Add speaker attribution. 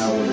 Speaker 1: hour.